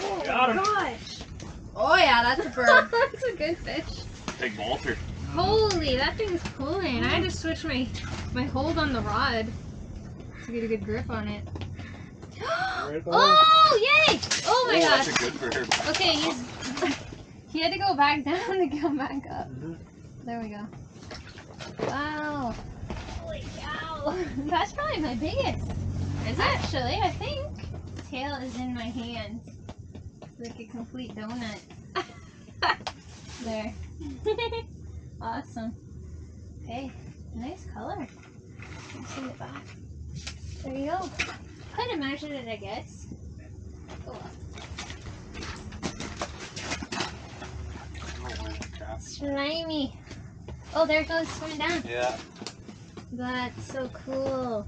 Oh Got him. Oh, gosh. Oh yeah, that's a burb. that's a good fish. Big Walter. Holy, that thing's pulling. I had to switch my my hold on the rod to get a good grip on it. Right oh, yay! Oh my oh, gosh. that's a good burb. Okay, he's he had to go back down to come back up. Mm-hmm. There we go. Wow. Holy cow. That's probably my biggest. Is it? Actually, I think tail is in my hand. Like a complete donut. there. awesome. Okay, nice color. Let's see it back. There you go. Could have measured it, I guess. Oh. Slimy. Oh, there it goes swimming down. Yeah. That's so cool.